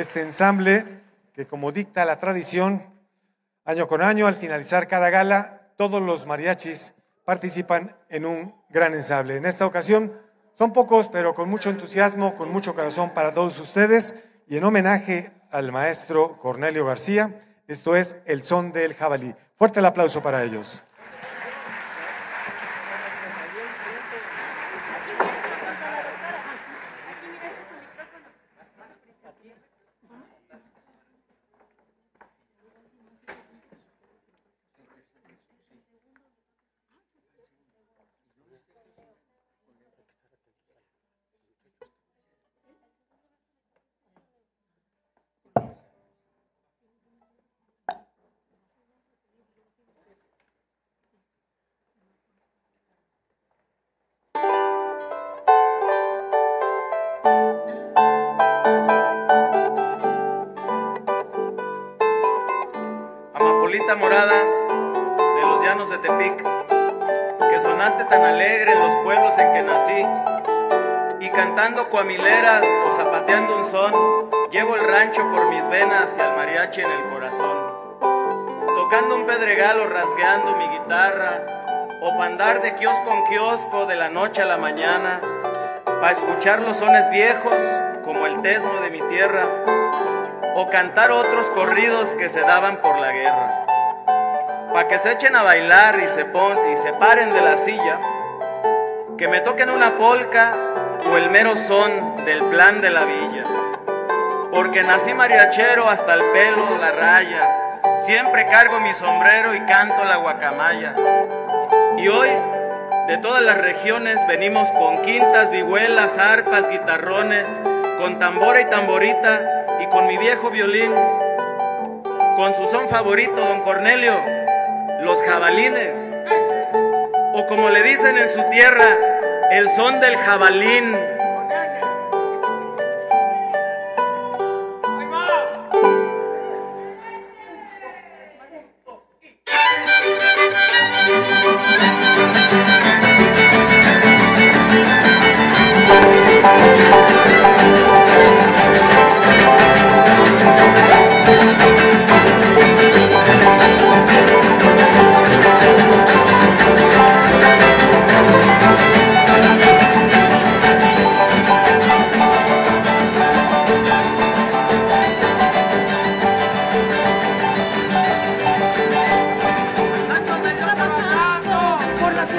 este ensamble que como dicta la tradición, año con año, al finalizar cada gala, todos los mariachis participan en un gran ensamble. En esta ocasión son pocos, pero con mucho entusiasmo, con mucho corazón para todos ustedes y en homenaje al maestro Cornelio García, esto es El Son del Jabalí. Fuerte el aplauso para ellos. Morada de los llanos de Tepic, que sonaste tan alegre en los pueblos en que nací, y cantando coamileras o zapateando un son, llevo el rancho por mis venas y al mariachi en el corazón. Tocando un pedregal o rasgueando mi guitarra, o pandar de kiosco en kiosco de la noche a la mañana, para escuchar los sones viejos como el tesmo de mi tierra, o cantar otros corridos que se daban por la guerra para que se echen a bailar y se, pon, y se paren de la silla, que me toquen una polca o el mero son del plan de la villa. Porque nací mariachero hasta el pelo, la raya, siempre cargo mi sombrero y canto la guacamaya. Y hoy, de todas las regiones, venimos con quintas, vihuelas, arpas, guitarrones, con tambora y tamborita y con mi viejo violín, con su son favorito, don Cornelio los jabalines, o como le dicen en su tierra, el son del jabalín.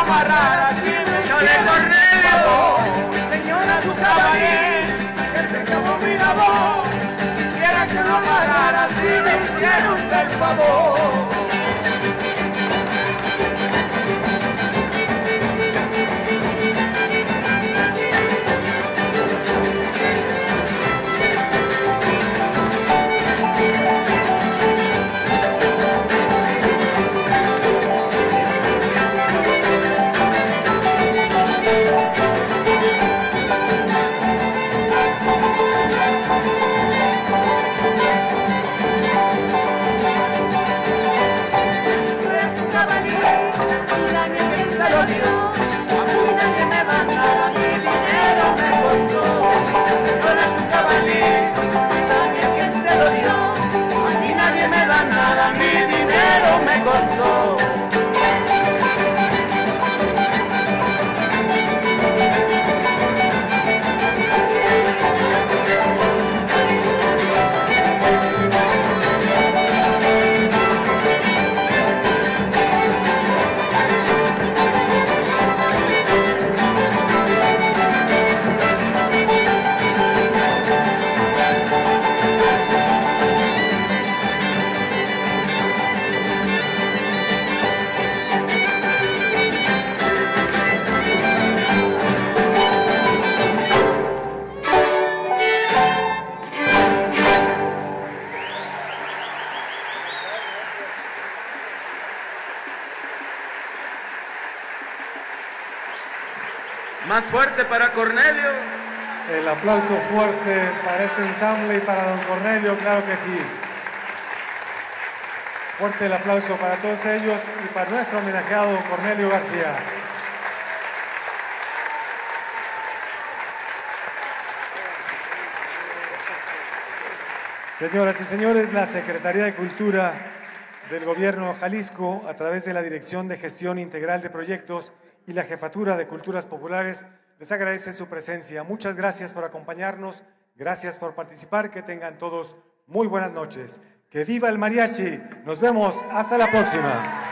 amarrar aquí Yo correo, señora tu el señor mira vos, quisiera que lo amarrara si me hicieron el favor. Más fuerte para Cornelio. El aplauso fuerte para este ensamble y para don Cornelio, claro que sí. Fuerte el aplauso para todos ellos y para nuestro homenajeado Cornelio García. Señoras y señores, la Secretaría de Cultura del Gobierno de Jalisco, a través de la Dirección de Gestión Integral de Proyectos y la Jefatura de Culturas Populares, les agradece su presencia. Muchas gracias por acompañarnos, gracias por participar, que tengan todos muy buenas noches. Que viva el mariachi. Nos vemos hasta la próxima.